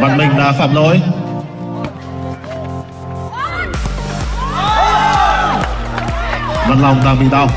Văn Minh đã phạm lỗi. Văn Long đang bị đau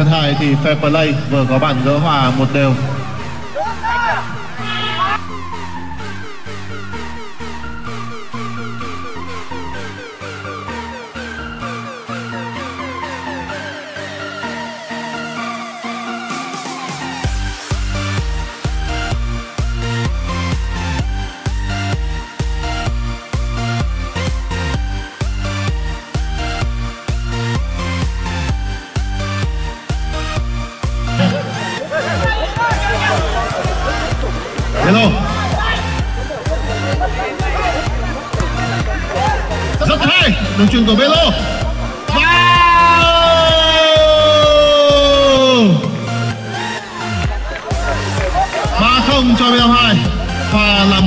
sân 2 thì Fair Play vừa có bàn gỡ hòa một đều. hello. Rất hay. Đường truyền của Belo. Wow. ba không cho Belo hai. Và là